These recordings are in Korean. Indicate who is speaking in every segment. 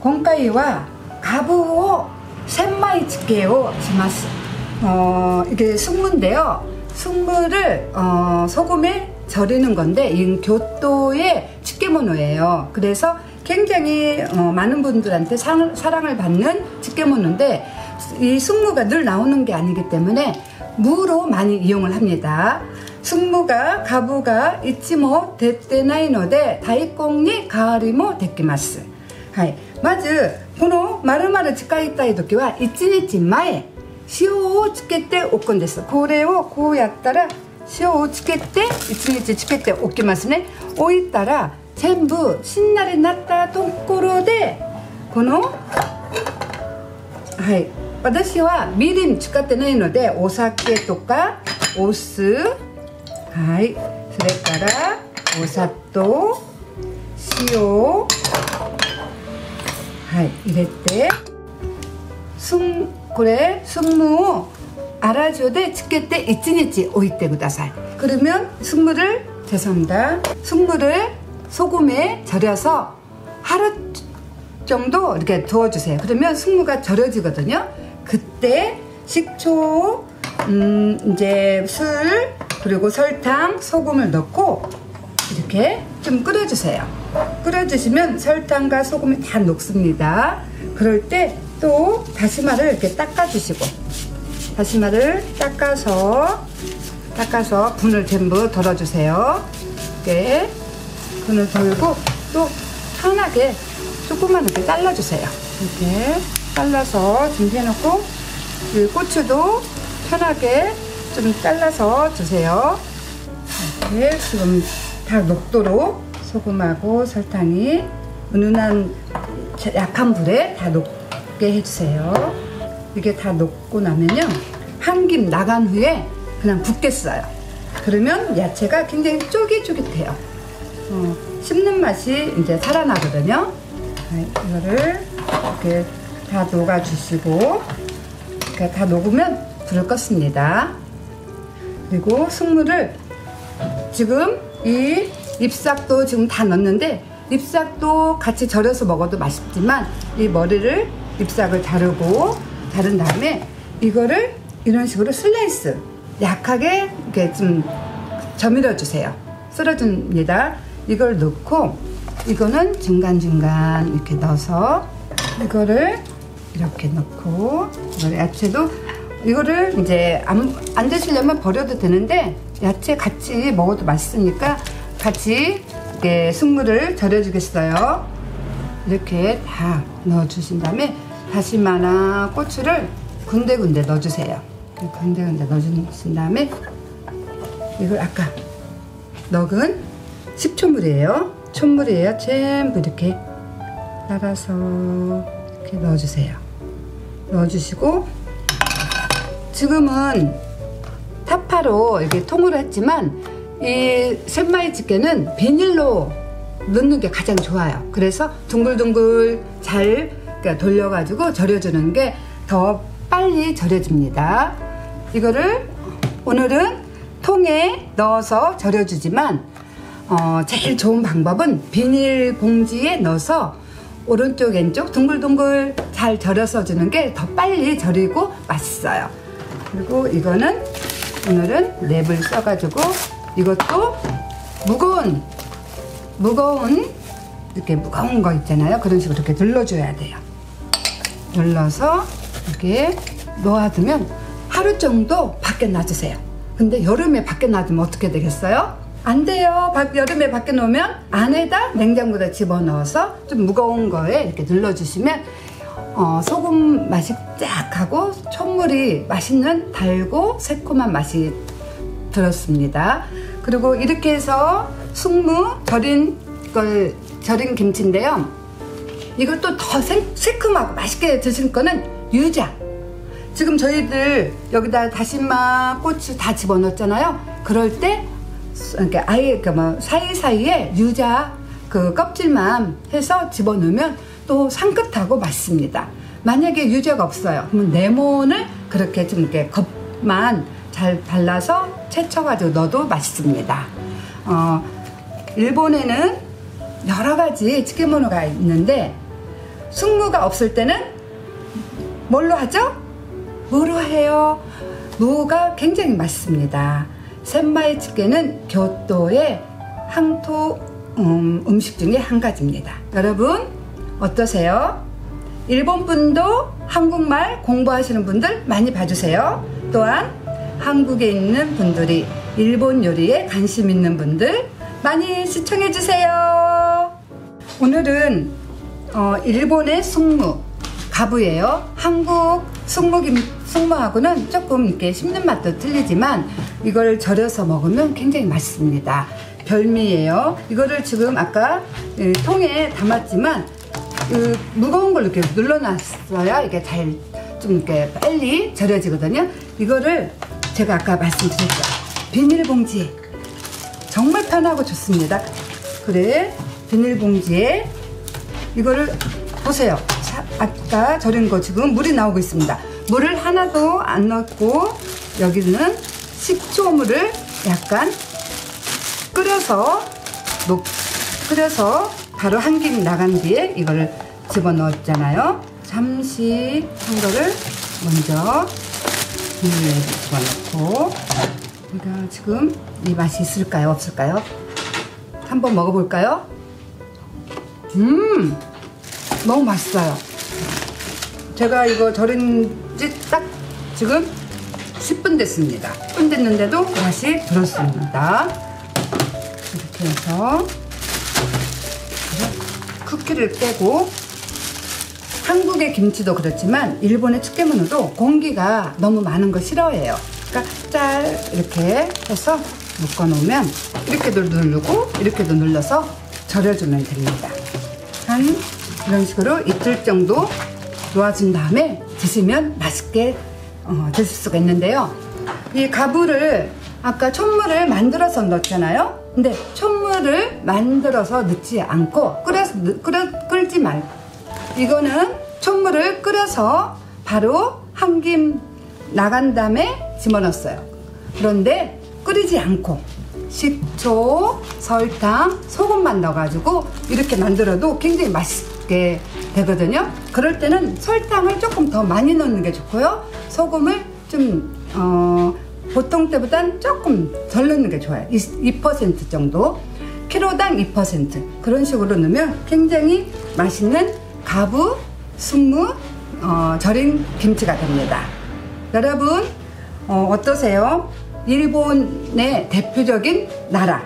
Speaker 1: 今回はカブを千枚漬けをします。 어, 이게 숙무인데요. 숙무를 어, 소금에 절이는 건데 이 교토의 집게모노예요. 그래서 굉장히 어, 많은 분들한테 상, 사랑을 받는 집게모노인데 이 숙무가 늘 나오는 게 아니기 때문에 무로 많이 이용을 합니다. 숙무가 가부가 이치모 데테나이 노데 다이콩に 가와리모 데키마스. はい。まず、この〇〇使いたい時は1日前、塩をつけておくんです。これをこうやったら塩をつけて1日つけておきますね。置いたら全部しんなりなったところで、この、はい。私はみりん使ってないので、お酒とかお酢、はい。それからお砂糖、塩、 はい、入れてすんこれスムを粗塩でつけて1日置いてください그러면순무를죄송합니다 순무를 소금에 절여서 하루 정도 이렇게 두어주세요 그러면 순무가 절여지거든요 그때 식초 음, 이제 술 그리고 설탕 소금을 넣고 이렇게 좀 끓여주세요. 끓여주시면 설탕과 소금이 다 녹습니다. 그럴 때 또 다시마를 이렇게 닦아주시고 다시마를 닦아서 닦아서 분을 전부 덜어주세요. 이렇게 분을 덜고 또 편하게 조금만 이렇게 잘라주세요. 이렇게 잘라서 준비해놓고 이 고추도 편하게 좀 잘라서 주세요. 이렇게 지금 다 녹도록 소금하고 설탕이 은은한 약한 불에 다 녹게 해주세요. 이게 다 녹고 나면요. 한 김 나간 후에 그냥 붓겠어요. 그러면 야채가 굉장히 쫄깃쫄깃해요. 어, 씹는 맛이 이제 살아나거든요. 네, 이거를 이렇게 다 녹아주시고 이렇게 다 녹으면 불을 껐습니다. 그리고 숙물을 지금 이 잎삭도 지금 다 넣었는데 잎삭도 같이 절여서 먹어도 맛있지만 이 머리를 잎삭을 자르고 자른 다음에 이거를 이런 식으로 슬라이스 약하게 이렇게 좀 저밀어 주세요. 썰어줍니다. 이걸 넣고 이거는 중간중간 이렇게 넣어서 이거를 이렇게 넣고 이걸 야채도 이거를 이제 안, 안 드시려면 버려도 되는데 야채 같이 먹어도 맛있으니까 같이 이렇게 숙물을 절여주겠어요. 이렇게 다 넣어주신 다음에 다시마나 고추를 군데군데 넣어주세요. 군데군데 넣어주신 다음에 이걸 아까 넣은 식초물이에요. 촛물이에요. 전부 이렇게 따라서 이렇게 넣어주세요. 넣어주시고 지금은 타파로 이렇게 통으로 했지만 이 셋마이 집게는 비닐로 넣는 게 가장 좋아요. 그래서 둥글둥글 잘 돌려가지고 절여주는 게 더 빨리 절여집니다. 이거를 오늘은 통에 넣어서 절여주지만 어, 제일 좋은 방법은 비닐 봉지에 넣어서 오른쪽 왼쪽 둥글둥글 잘 절여서 주는 게 더 빨리 절이고 맛있어요. 그리고 이거는 오늘은 랩을 써가지고 이것도 무거운 무거운 이렇게 무거운 거 있잖아요. 그런 식으로 이렇게 눌러줘야 돼요. 눌러서 이렇게 놓아두면 하루 정도 밖에 놔두세요. 근데 여름에 밖에 놔두면 어떻게 되겠어요? 안 돼요. 밖- 여름에 밖에 놓으면 안에다 냉장고에 집어넣어서 좀 무거운 거에 이렇게 눌러주시면 어, 소금 맛이 쫙 하고 촛물이 맛있는 달고 새콤한 맛이 들었습니다. 그리고 이렇게 해서 숙무 절인 걸 절인 김치인데요. 이것도 더 새, 새콤하고 맛있게 드실 거는 유자. 지금 저희들 여기다 다시마, 고추 다 집어넣었잖아요. 그럴 때 이렇게 아예 그뭐 사이사이에 유자 그 껍질만 해서 집어넣으면 또 상긋하고 맛있습니다. 만약에 유자가 없어요. 그러면 레몬을 그렇게 좀 이렇게 겉만 잘 발라서 채쳐가지고 넣어도 맛있습니다. 어, 일본에는 여러 가지 츠케모노가 있는데 숙무가 없을 때는 뭘로 하죠? 뭐로 해요? 무가 굉장히 맛있습니다. 샌마이 찌개는 교토의 항토 음, 음식 중에 한 가지입니다. 여러분 어떠세요? 일본 분도 한국말 공부하시는 분들 많이 봐주세요. 또한 한국에 있는 분들이 일본 요리에 관심 있는 분들 많이 시청해주세요. 오늘은 어, 일본의 숙무 가부예요. 한국 숙무 김 숙무하고는 조금 이렇게 씹는 맛도 틀리지만 이걸 절여서 먹으면 굉장히 맛있습니다. 별미예요. 이거를 지금 아까 통에 담았지만 그 무거운 걸 이렇게 눌러놨어야 이게 잘 좀 이렇게 빨리 절여지거든요. 이거를 제가 아까 말씀드렸죠. 비닐봉지 정말 편하고 좋습니다. 그래 비닐봉지에 이거를 보세요. 자, 아까 절인 거 지금 물이 나오고 있습니다. 물을 하나도 안 넣고 여기는 식초물을 약간 끓여서 녹 끓여서 바로 한 김 나간 뒤에 이거를 집어넣었잖아요. 잠시 한 거를 먼저 비닐에 집어넣고 우리가 지금 이 맛이 있을까요? 없을까요? 한번 먹어볼까요? 음 너무 맛있어요. 제가 이거 절인 지 딱 지금 10분 됐습니다. 10분 됐는데도 맛이 들었습니다. 이렇게 해서 쿠키를 깨고 한국의 김치도 그렇지만 일본의 츠케무노도 공기가 너무 많은 거 싫어해요. 그러니까 짤 이렇게 해서 묶어 놓으면 이렇게도 누르고 이렇게도 눌러서 절여주면 됩니다. 한 이런 식으로 이틀 정도 놓아준 다음에 드시면 맛있게 어, 드실 수가 있는데요. 이 가부를 아까 촛물을 만들어서 넣었잖아요. 근데 촛물을 만들어서 넣지 않고 끓여서 끓여 끓지 말고 이거는 촛물을 끓여서 바로 한 김 나간 다음에 집어넣었어요. 그런데 끓이지 않고 식초, 설탕, 소금만 넣어가지고 이렇게 만들어도 굉장히 맛있게 되거든요. 그럴 때는 설탕을 조금 더 많이 넣는 게 좋고요. 소금을 좀 어, 보통 때보단 조금 덜 넣는 게 좋아요. 2% 정도. 키로당 2% 그런 식으로 넣으면 굉장히 맛있는 가부, 숙무, 어, 절인 김치가 됩니다. 여러분 어, 어떠세요? 일본의 대표적인 나라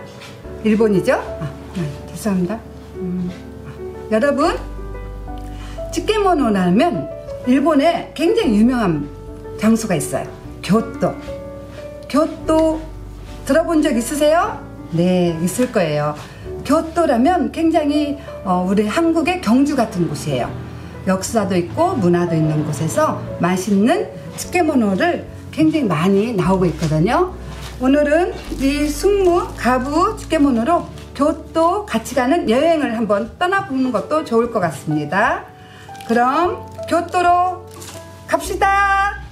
Speaker 1: 일본이죠? 아, 네, 죄송합니다. 음, 아, 여러분 찌개모노라면 일본에 굉장히 유명한 장소가 있어요. 교토. 교토 들어본 적 있으세요? 네, 있을 거예요. 교토라면 굉장히 어, 우리 한국의 경주 같은 곳이에요. 역사도 있고 문화도 있는 곳에서 맛있는 츠케모노를 굉장히 많이 나오고 있거든요. 오늘은 이 숙무, 가부 츠케모노로 교토 같이 가는 여행을 한번 떠나보는 것도 좋을 것 같습니다. 그럼 교토로 갑시다.